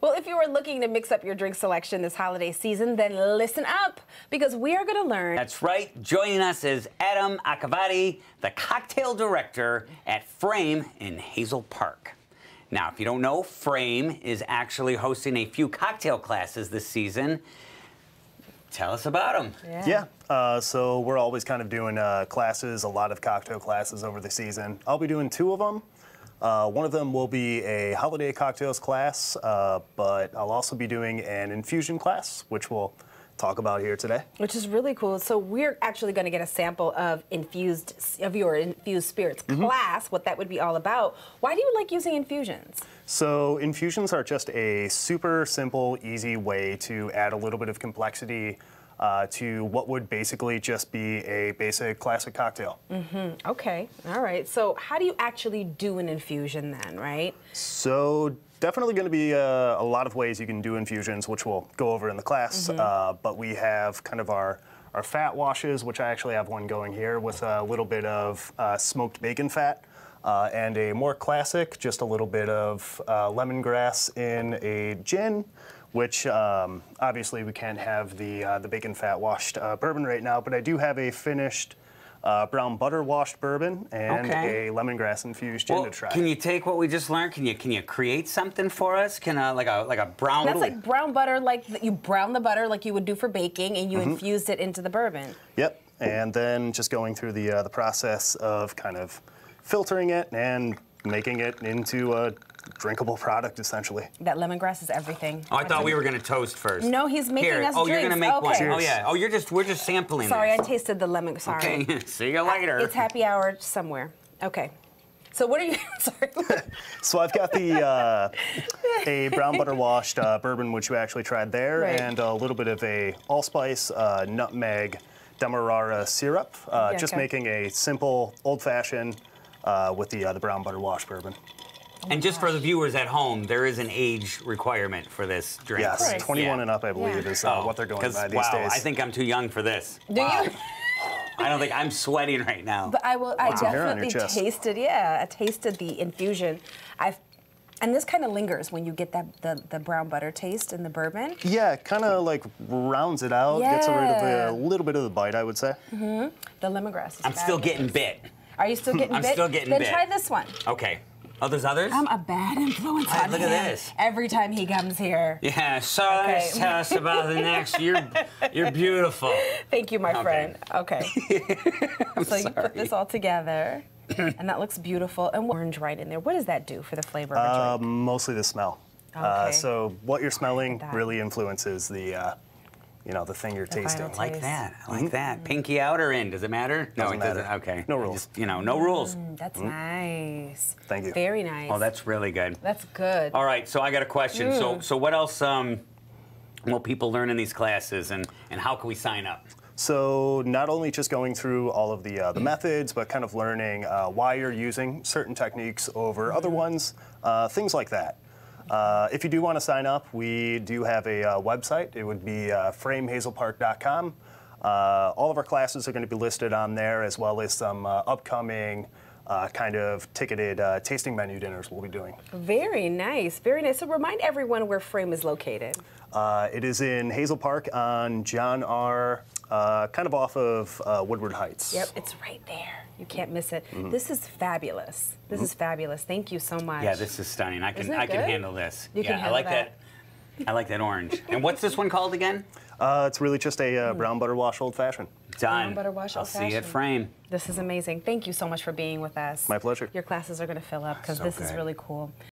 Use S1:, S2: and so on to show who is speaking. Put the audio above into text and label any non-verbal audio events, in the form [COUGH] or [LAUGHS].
S1: Well, if you are looking to mix up your drink selection this holiday season, then listen up because we are going to learn.
S2: That's right. Joining us is Adam Akavati, the cocktail director at Frame in Hazel Park. Now, if you don't know, Frame is actually hosting a few cocktail classes this season. Tell us about them.
S3: Yeah. Uh, so we're always kind of doing uh, classes, a lot of cocktail classes over the season. I'll be doing two of them. Uh, one of them will be a holiday cocktails class, uh, but I'll also be doing an infusion class, which we'll talk about here today.
S1: Which is really cool. So we're actually going to get a sample of infused of your infused spirits class, what that would be all about. Why do you like using infusions?
S3: So infusions are just a super simple, easy way to add a little bit of complexity uh, to what would basically just be a basic classic cocktail.
S1: Okay, all right. So how do you actually do an infusion then, right?
S3: So definitely going to be uh, a lot of ways you can do infusions, which we'll go over in the class. Uh, but we have kind of our our fat washes, which I actually have one going here with a little bit of uh, smoked bacon fat. Uh, and a more classic, just a little bit of uh, lemongrass in a gin, which um, obviously we can't have the uh, the bacon fat washed uh, bourbon right now, but I do have a finished uh, brown butter washed bourbon and
S2: Okay.
S3: a lemongrass infused gin
S2: Well,
S3: to try.
S2: can you take what we just learned? Can you can you create something for us? Can uh, like a like a brown?
S1: That's like brown butter, like you brown the butter like you would do for baking, and you
S3: Mm-hmm.
S1: infused it into the bourbon.
S3: Yep, and then just going through the uh, the process of kind of filtering it and making it into a drinkable product, essentially.
S1: That lemongrass is everything.
S2: Oh, I thought we were gonna toast first.
S1: No, he's making
S2: Here.
S1: us
S2: Oh, you're gonna
S1: drinks.
S2: make one.
S1: Okay.
S2: Oh yeah. Oh, you're just we're just sampling.
S1: Sorry, I tasted the lemon. Sorry.
S2: Okay. [LAUGHS] See you later.
S1: It's happy hour somewhere. Okay. So what are you? [LAUGHS] Sorry. [LAUGHS]
S3: So I've got the uh, a brown butter washed uh, bourbon, which you actually tried there,
S1: Right.
S3: and a little bit of a allspice uh, nutmeg demerara syrup. Uh,
S1: Yeah,
S3: just
S1: okay.
S3: making a simple old fashioned uh, with the uh, the brown butter washed bourbon.
S2: And just for the viewers at home, there is an age requirement for this drink.
S3: Yes,
S1: course.
S3: 21
S2: Yeah.
S3: and up, I believe,
S1: Yeah.
S3: is uh,
S2: Oh,
S3: what they're going by these
S2: wow,
S3: days.
S2: I think I'm too young for this.
S1: Do
S2: Wow.
S1: you?
S2: I don't think I'm sweating right now.
S1: But I will. I
S3: some hair on your
S1: definitely tasted. Yeah, I tasted the infusion. I've, and this kind of lingers when you get that the, the brown butter taste in the bourbon.
S3: Yeah, kind of like rounds it out, gets rid of
S1: Yeah.
S3: a little bit of the bite, I would say. Mm.
S1: The lemongrass. Is
S2: I'm still getting bit.
S1: Are you still getting bit?
S2: I'm still getting
S1: then
S2: bit.
S1: try this one.
S2: Okay. Oh, there's others?
S1: I'm a bad influence
S2: Hey,
S1: on
S2: look at this.
S1: Every time he comes here.
S2: yeah, so
S1: Okay.
S2: let's tell us about the next. You're you're beautiful.
S1: Thank you, my
S2: Okay.
S1: friend. Okay. [LAUGHS] so you put this all together, [CLEARS THROAT] and that looks beautiful. And orange right in there. What does that do for the flavor of a drink?
S3: Um, mostly the smell. Uh,
S1: Okay.
S3: so what you're smelling really influences the, uh, you know, the thing you're
S1: final
S3: tasting.
S2: I like that. I like that. Pinky out or in? Does it matter? no,
S3: Doesn't
S2: it doesn't.
S3: matter.
S2: Okay.
S3: No rules.
S2: Just, you know, no rules.
S1: Mm, That's nice.
S3: Thank you.
S1: Very nice.
S2: Oh, that's really good.
S1: That's good.
S2: All right, so I got a question.
S1: Mm.
S2: So, so what else um, will people learn in these classes, and and how can we sign up?
S3: So not only just going through all of the uh, the methods, but kind of learning uh, why you're using certain techniques over other ones, uh, things like that. Uh, if you do want to sign up, we do have a uh, website. It would be uh, framehazelpark.com. Uh, all of our classes are going to be listed on there, as well as some uh, upcoming uh, kind of ticketed uh, tasting menu dinners we'll be doing.
S1: Very nice. Very nice. So remind everyone where Frame is located.
S3: Uh, it is in Hazel Park on John R. Uh, kind of off of uh, Woodward Heights.
S1: Yep, it's right there. You can't miss it.
S2: Mm-hmm.
S1: This is fabulous. This is fabulous. Thank you so much.
S2: Yeah, this is stunning. I can
S1: Isn't it
S2: I can handle this.
S1: You
S2: yeah,
S1: can
S2: I like
S1: that.
S2: that. I like that orange. And what's this one called again? [LAUGHS]
S3: Uh, it's really just a uh, brown butter wash old fashioned.
S2: Done.
S1: butter wash
S2: I'll
S1: old
S2: see you at. Frame.
S1: This is amazing. Thank you so much for being with us.
S3: My pleasure.
S1: Your classes are going to fill up because
S2: So
S1: this is really cool.